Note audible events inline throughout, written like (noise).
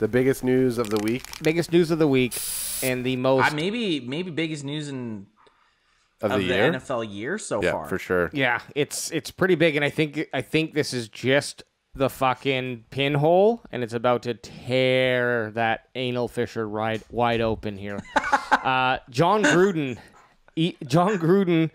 the biggest news of the week Biggest news of the week and the most I maybe maybe biggest news in of, of the the, year. NFL year so yeah, far. for sure. Yeah, it's it's pretty big, and I think I think this is just the fucking pinhole, and it's about to tear that anal fissure right wide open here. (laughs) uh, John Gruden, e- John Gruden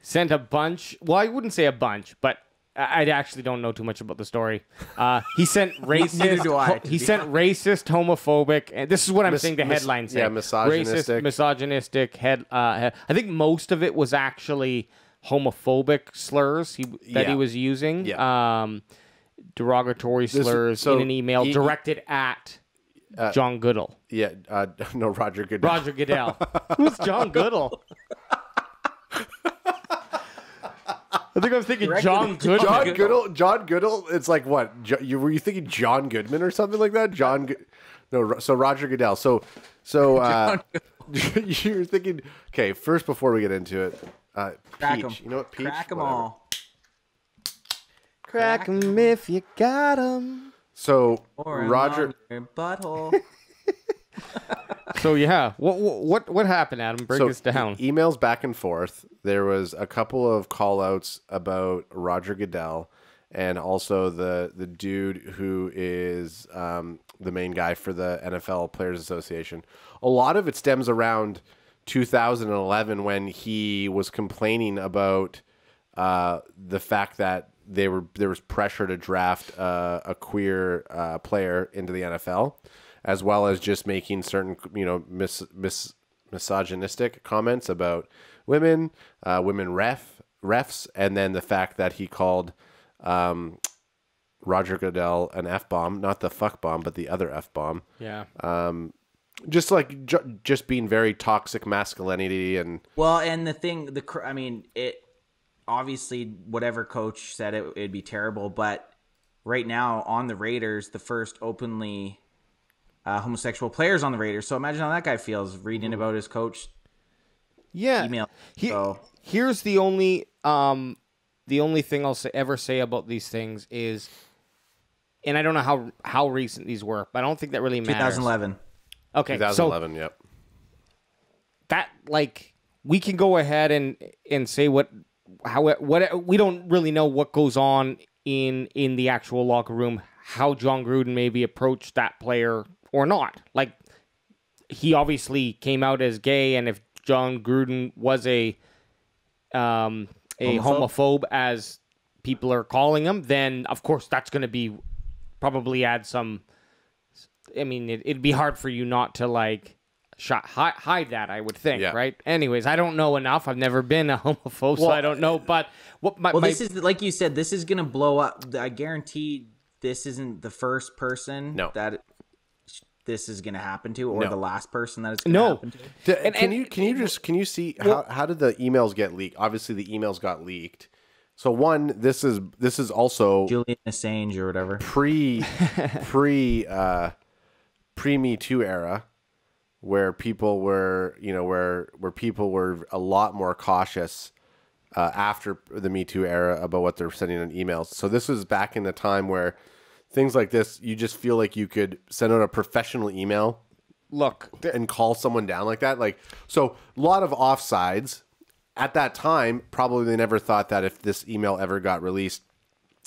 sent a bunch. Well, I wouldn't say a bunch, but I actually don't know too much about the story. Uh, he sent (laughs) racist. do I, he sent racist, homophobic, and this is what I'm Mis- saying. The mis- headline yeah, misogynistic. racist, misogynistic. Head. Uh, I think most of it was actually homophobic slurs he, that he was using. Yeah. Um, derogatory slurs so in an email he- directed at John Goodall. Yeah, uh, (laughs) no, Roger Goodell. Roger Goodell. Who's John (laughs) Goodall? I think I was thinking John Goodall. John Goodell. John Goodell. It's like what? Jo- you were you thinking John Goodman or something like that? John. Go- no, so Roger Goodell. So, so (laughs) uh, (laughs) you're thinking. Okay, first before we get into it, uh, Crack Peach. 'em. You know what? Peach. Crack them Whatever. all. Crack 'em if you got 'em. So Or Roger. on butthole. (laughs) So yeah, what what what happened, Adam? Break so us down. emails back and forth. There was a couple of call outs about Roger Goodell and also the the dude who is um, the main guy for the NFL Players Association. A lot of it stems around 2011 when he was complaining about uh, the fact that they were there was pressure to draft uh, a queer uh, player into the NFL, as well as just making certain you know mis, mis misogynistic comments about women, uh, women ref refs, and then the fact that he called um, Roger Goodell an f bomb, not the fuck bomb, but the other f bomb. Yeah. Um, Just like ju- just being very toxic masculinity and Well, and the thing, the cr- I mean, it obviously whatever coach said it, it'd be terrible, but right now on the Raiders, the first openly uh, homosexual players on the Raiders. So imagine how that guy feels reading about his coach Yeah. email. He- so here's the only um the only thing I'll say, ever say about these things is and I don't know how how recent these were, but I don't think that really matters. 2011. Okay, so 2011. yep. that like we can go ahead and and say what how what we don't really know what goes on in in the actual locker room how John Gruden maybe approached that player or not like he obviously came out as gay and if John Gruden was a um a homophobe, Homophobe? as people are calling him then of course that's going to be probably add some I mean, it, it'd be hard for you not to like shot, hide, hide that. I would think, Yeah. right? Anyways, I don't know enough. I've never been a (laughs) homophobe, so I don't know. But what my, Well, my this is like you said. This is gonna blow up. I guarantee this isn't the first person No. that this is gonna happen to, or No. the last person that it's gonna No. happen to. D- And- can and- you can you just can you see how how did the emails get leaked? Obviously, the emails got leaked. So one, this is this is also Julian Assange or whatever. pre (laughs) pre uh, pre Me Too era, where people were you know where where people were a lot more cautious uh, after the Me Too era about what they're sending in emails. So this was back in the time where things like this, you just feel like you could send out a professional email look. and call someone down like that. Like, so a lot of offsides at that time. Probably they never thought that if this email ever got released,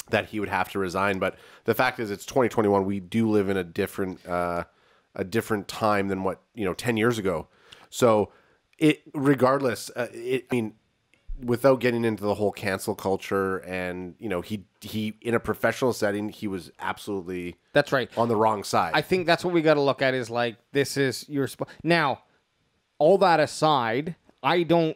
that he would have to resign. But the fact is, it's 2021. We do live in a different, uh, a different time than what you know 10 years ago. So it, regardless, uh, it. I mean, without getting into the whole cancel culture, and you know, he he in a professional setting, he was absolutely That's right. on the wrong side. I think that's what we got to look at is like this is your sp- now. All that aside, I don't.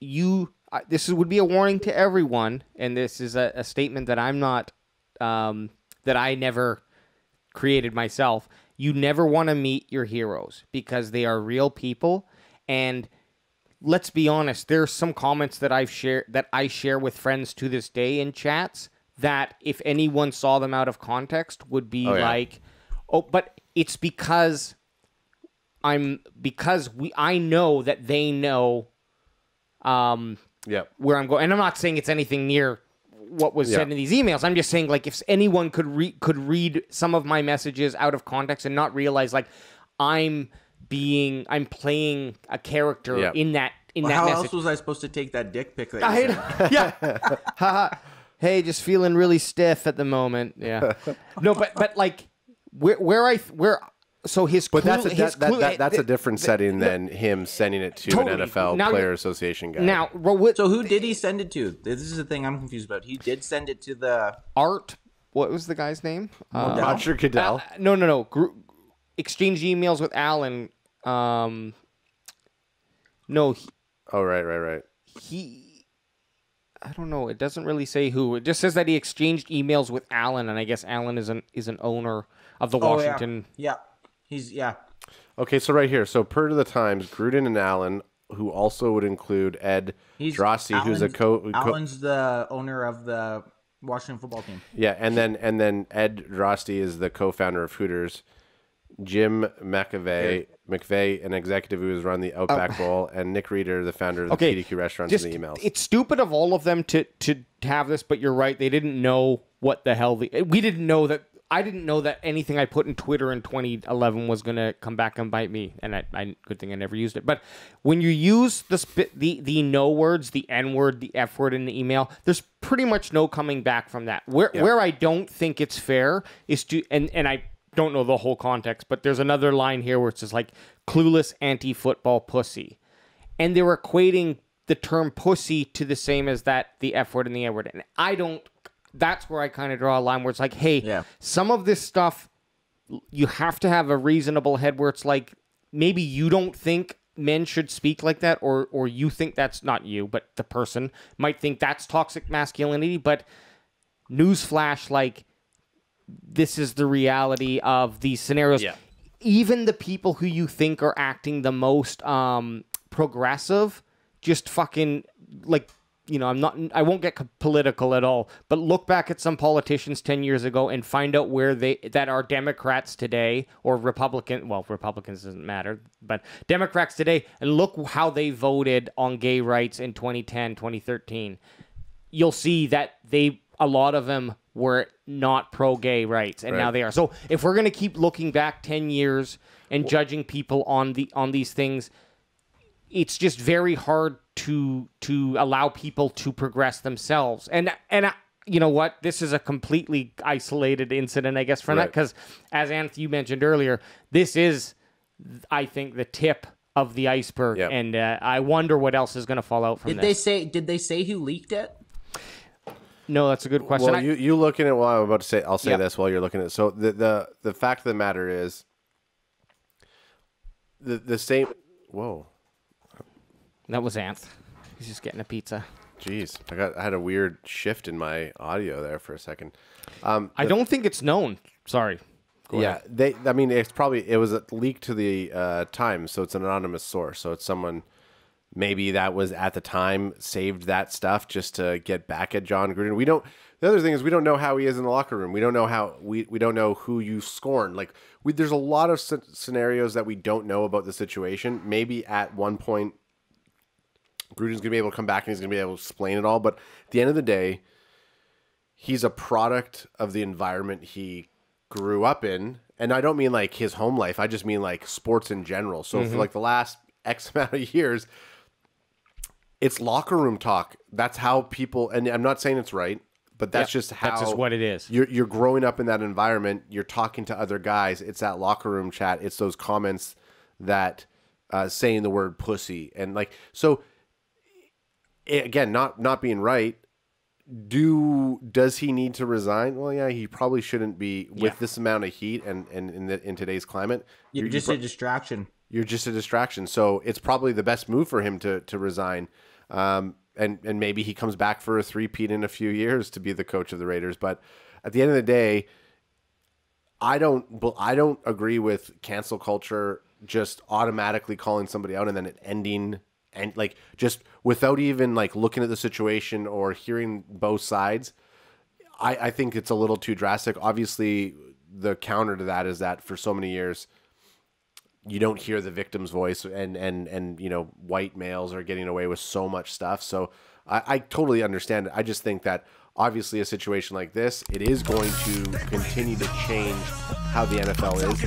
You. I- This is, would be a warning to everyone, and this is a, a statement that I'm not. Um, that I never created myself. You never want to meet your heroes because they are real people, and let's be honest. There's some comments that I've shared that I share with friends to this day in chats that if anyone saw them out of context would be yeah. like, oh, but it's because I'm because we I know that they know um yep. where I'm going, and I'm not saying it's anything near what was said Yeah. in these emails. I'm just saying, like, if anyone could read could read some of my messages out of context and not realize, like, I'm being I'm playing a character Yeah. in that in Well, that how message. else was I supposed to take that dick pic that you I- sent? (laughs) yeah. (laughs) Hey, just feeling really stiff at the moment. Yeah. (laughs) No, but but like where where I where so his But that's a, his that, that, clue- that, that's eh, a th- different eh, setting than him sending it to Totally. an NFL Now Player Association guy. now what, So who did he send it to? This is the thing I'm confused about. He did send it to the Art. What was the guy's name? Uh, Roger Goodell. Uh, no, no, no. Gr- exchange emails with Allen. Um, no, he, oh, right, right, right. he. I don't know. It doesn't really say who. It just says that he exchanged emails with Allen, and I guess Allen is an is an owner of the Washington. Oh, yeah. Washington. Yeah. He's yeah. Okay, so right here. So per the Times, Gruden and Allen, who also would include Ed He's Droste, who's a co, co Allen's the owner of the Washington football team. yeah, and then and then Ed Droste is the co-founder of Hooters. Jim McAvey, McVay, an executive who has run the oh. Outback Bowl, and Nick Reader, the founder of the Okay, PDQ restaurants just in the emails. it's stupid of all of them to to have this, but you're right. They didn't know what the hell the we didn't know that. I didn't know that anything I put in Twitter in 2011 was gonna come back and bite me, and I, I good thing I never used it. But when you use the sp- the the no words, the n word, the f word in the email, there's pretty much no coming back from that. Where where I don't think it's fair is to and and I don't know the whole context, but there's another line here where it says like clueless anti-football pussy and they're equating the term pussy to the same as that the F word and the A word. And I don't. That's where I kind of draw a line where it's like, hey, Yeah. some of this stuff you have to have a reasonable head where it's like maybe you don't think men should speak like that or or you think that's not you but the person might think that's toxic masculinity but newsflash like this is the reality of these scenarios Yeah. even the people who you think are acting the most um progressive just fucking like you know i'm not i won't get political at all but look back at some politicians 10 years ago and find out where they that are democrats today or republican well republicans doesn't matter but democrats today and look how they voted on gay rights in 2010 2013 you'll see that they a lot of them were not pro gay rights and now they are so if we're going to keep looking back 10 years and judging people on the on these things it's just very hard to to allow people to progress themselves and and I, you know what this is a completely isolated incident i guess from that because as anthony you mentioned earlier this is i think the tip of the iceberg Yep. and uh, i wonder what else is going to fall out from Did this they say? Did they say who leaked it? No that's a good question Well, I- you you looking at what I'm about to say. I'll say Yeah. this while you're looking at. It. So the the the fact of the matter is, the the same. Whoa, That was Anth. He's just getting a pizza. jeez, I got I had a weird shift in my audio there for a second. Um, I don't think it's known. Sorry. Go yeah, ahead. they. I mean, it's probably it was leaked to the uh, Times, so it's an anonymous source. So it's someone maybe that was at the time saved that stuff just to get back at John Gruden. We don't. The other thing is we don't know how he is in the locker room. We don't know how we we don't know who you scorn. Like we, there's a lot of scenarios that we don't know about the situation. Maybe at one point Gruden's gonna be able to come back and he's gonna be able to explain it all. But at the end of the day, he's a product of the environment he grew up in. And I don't mean like his home life. I just mean like sports in general. So for mm-hmm. like the last X amount of (laughs) years, it's locker room talk. That's how people and I'm not saying it's right, but that's Yep, just how that's just what it is. You're you're growing up in that environment. You're talking to other guys. It's that locker room chat. It's those comments that uh, saying the word pussy and like so. Again, not not being right. Do does he need to resign? Well, yeah, he probably shouldn't be with Yeah. this amount of heat and and in the, in today's climate. You're you- just pro- a distraction. you're just a distraction. So it's probably the best move for him to to resign. Um, and and maybe he comes back for a three-peat in a few years to be the coach of the Raiders. But at the end of the day, I don't I don't agree with cancel culture just automatically calling somebody out and then it ending and like just without even like looking at the situation or hearing both sides. I, I think it's a little too drastic. Obviously, the counter to that is that for so many years, you don't hear the victim's voice, and and and you know, white males are getting away with so much stuff. So I, I totally understand. it. I just think that obviously a situation like this, it is going to continue to change how the NFL is.